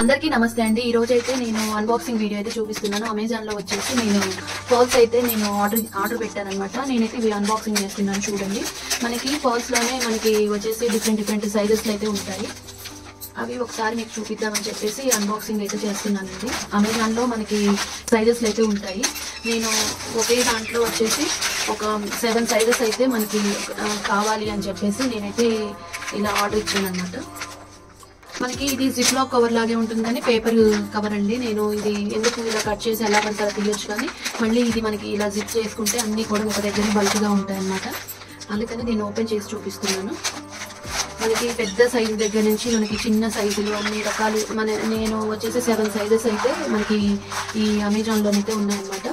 అందరికీ నమస్తే అండి. ఈ రోజు అయితే నేను అన్బాక్సింగ్ వీడియో అయితే చూపిస్తున్నాను. అమెజాన్లో వచ్చేసి నేను పర్ల్స్ అయితే నేను ఆర్డర్ ఆర్డర్ పెట్టాను అనమాట నేనైతే ఇవి అన్బాక్సింగ్ చేస్తున్నాను చూడండి. మనకి పర్ల్స్లోనే మనకి వచ్చేసి డిఫరెంట్ డిఫరెంట్ సైజెస్ అయితే ఉంటాయి. అవి ఒకసారి మీకు చూపిద్దామని చెప్పేసి అన్బాక్సింగ్ అయితే చేస్తున్నానండి అమెజాన్లో మనకి సైజెస్ అయితే ఉంటాయి. నేను ఒకే దాంట్లో వచ్చేసి ఒక సెవెన్ సైజెస్ అయితే మనకి కావాలి అని చెప్పేసి నేనైతే ఇలా ఆర్డర్ ఇచ్చాను అనమాట మనకి ఇది జిప్ లాక్ కవర్ లాగే ఉంటుంది కానీ పేపర్ కవర్ అండి. నేను ఇది ఎందుకు ఇలా కట్ చేసి ఎలా పడితే అలా తీయొచ్చు కానీ మళ్ళీ ఇది మనకి ఇలా జిప్ చేసుకుంటే అన్నీ కూడా ఒక దగ్గర బల్క్గా ఉంటాయి అన్నమాట అందుకని నేను ఓపెన్ చేసి చూపిస్తున్నాను. మనకి పెద్ద సైజు దగ్గర నుంచి మనకి చిన్న సైజులు అన్ని రకాలు మన నేను వచ్చేసి సెవెన్ సైజెస్ అయితే మనకి ఈ అమెజాన్లోనైతే ఉన్నాయన్నమాట.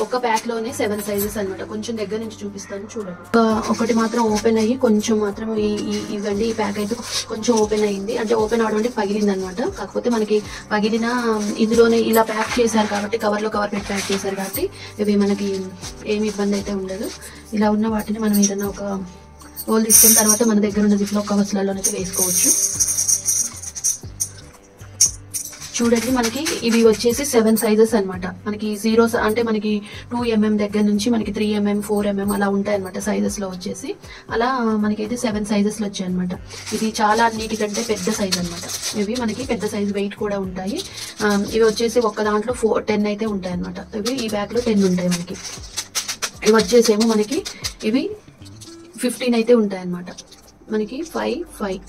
ఒక ప్యాక్లోనే సెవెన్ సైజెస్ అన్నమాట. కొంచెం దగ్గర నుంచి చూపిస్తాను చూడండి. ఒక- ఒకటి మాత్రం ఓపెన్ అయ్యి కొంచెం మాత్రం ఈ ఇవ్వండి ఈ ప్యాక్ అయితే కొంచెం ఓపెన్ అయ్యింది అంటే ఓపెన్ అవడం పగిలింది అనమాట కాకపోతే మనకి పగిలిన ఇందులోనే ఇలా ప్యాక్ చేశారు కాబట్టి కవర్లో కవర్ పెట్టి ప్యాక్ చేశారు కాబట్టి ఇవి మనకి ఏమి ఇబ్బంది అయితే ఉండదు. ఇలా ఉన్న వాటిని మనం ఏదైనా ఒక రోల్ తీసుకున్న తర్వాత మన దగ్గర ఉన్న జిప్లో కవర్స్లలోనైతే వేసుకోవచ్చు. చూడండి మనకి ఇవి వచ్చేసి సెవెన్ సైజెస్ అన్నమాట. మనకి జీరో అంటే మనకి టూ ఎంఎం దగ్గర నుంచి మనకి త్రీ ఎంఎం ఫోర్ ఎంఎం అలా ఉంటాయి అనమాట సైజెస్లో వచ్చేసి. అలా మనకైతే సెవెన్ సైజెస్లో వచ్చాయి అనమాట ఇది చాలా అన్నిటికంటే పెద్ద సైజ్ అనమాట ఇవి మనకి పెద్ద సైజ్ వెయిట్ కూడా ఉంటాయి. ఇవి వచ్చేసి ఒక్క దాంట్లో ఫోర్ టెన్ అయితే ఉంటాయి అనమాట ఇవి ఈ బ్యాగ్లో టెన్ ఉంటాయి మనకి. ఇవి వచ్చేసేమో మనకి ఇవి ఫిఫ్టీన్ అయితే ఉంటాయి అన్నమాట మనకి ఫైవ్ ఫైవ్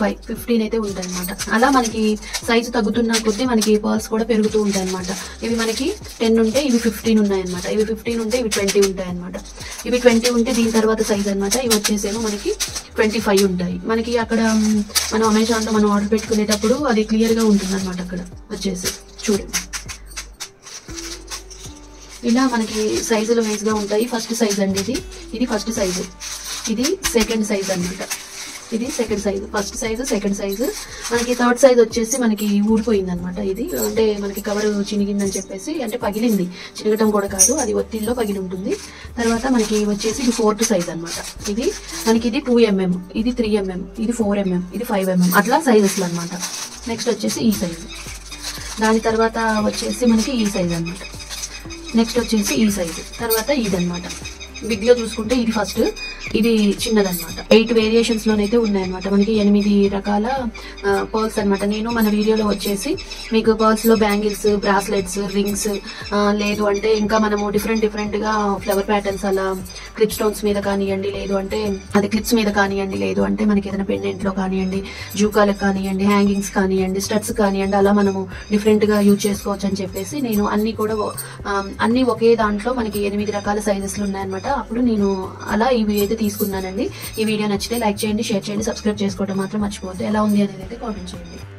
ఫైవ్ ఫిఫ్టీన్ అయితే ఉంటాయి అనమాట అలా మనకి సైజు తగ్గుతున్న కొద్దీ మనకి పర్ల్స్ కూడా పెరుగుతూ ఉంటాయి అనమాట ఇవి మనకి టెన్ ఉంటే ఇవి ఫిఫ్టీన్ ఉన్నాయన్నమాట. ఇవి ఫిఫ్టీన్ ఉంటే ఇవి ట్వంటీ ఉంటాయి అనమాట ఇవి ట్వంటీ ఉంటే దీని తర్వాత సైజ్ అనమాట ఇవి వచ్చేసేమో మనకి ట్వంటీ ఫైవ్ ఉంటాయి. మనకి అక్కడ మనం అమెజాన్లో మనం ఆర్డర్ పెట్టుకునేటప్పుడు అది క్లియర్గా ఉంటుంది అనమాట అక్కడ వచ్చేసి. చూడండి. ఇలా మనకి సైజులు వేస్గా ఉంటాయి. ఫస్ట్ సైజ్ అండి ఇది. ఇది ఫస్ట్ సైజు ఇది సెకండ్ సైజ్ అన్నమాట. ఇది second size first size second size మనకి థర్డ్ సైజ్ వచ్చేసి మనకి ఊడిపోయింది అనమాట ఇది. అంటే మనకి కవర్ చినిగిందని చెప్పేసి అంటే పగిలింది. చినగటం కూడా కాదు అది ఒత్తిడిలో పగిలి ఉంటుంది. తర్వాత మనకి వచ్చేసి ఇది ఫోర్త్ సైజ్ అనమాట ఇది మనకి ఇది టూ ఎంఎం ఇది త్రీ ఎంఎం ఇది ఫోర్ ఎంఎం ఇది ఫైవ్ ఎంఎం అట్లా సైజెస్లో అనమాట నెక్స్ట్ వచ్చేసి e ఈ సైజు దాని తర్వాత వచ్చేసి మనకి ఈ సైజ్ అనమాట నెక్స్ట్ వచ్చేసి e ఈ సైజు తర్వాత e ఇదన్నమాట బిగ్లో చూసుకుంటే ఇది ఫస్ట్. ఇది చిన్నదనమాట ఎయిట్ వేరియేషన్స్ లోనైతే ఉన్నాయన్నమాట. మనకి ఎనిమిది రకాల పర్ల్స్ అన్నమాట. నేను మన వీడియోలో వచ్చేసి మీకు పర్ల్స్లో బ్యాంగిల్స్ బ్రాస్లెట్స్ రింగ్స్ లేదు అంటే ఇంకా మనము డిఫరెంట్ డిఫరెంట్గా ఫ్లవర్ ప్యాటర్న్స్ అలా క్లిప్ స్టోన్స్ మీద కానివ్వండి లేదు అంటే అది క్లిప్స్ మీద కానివ్వండి లేదు అంటే మనకి ఏదైనా పెండెంట్లో కానివ్వండి జూకాలకు కానివ్వండి హ్యాంగింగ్స్ కానివ్వండి స్టడ్స్ కానివ్వండి అలా మనము డిఫరెంట్గా యూజ్ చేసుకోవచ్చు అని చెప్పేసి నేను అన్ని కూడా అన్ని ఒకే దాంట్లో మనకి ఎనిమిది రకాల సైజెస్లు ఉన్నాయన్నమాట. అప్పుడు నేను అలా ఇవి అయితే తీసుకున్నానండి. ఈ వీడియో నచ్చితే లైక్ చేయండి షేర్ చేయండి సబ్స్క్రైబ్ చేసుకోవడం మాత్రం మర్చిపోవద్దు. ఎలా ఉంది అనేది అయితే కామెంట్ చేయండి.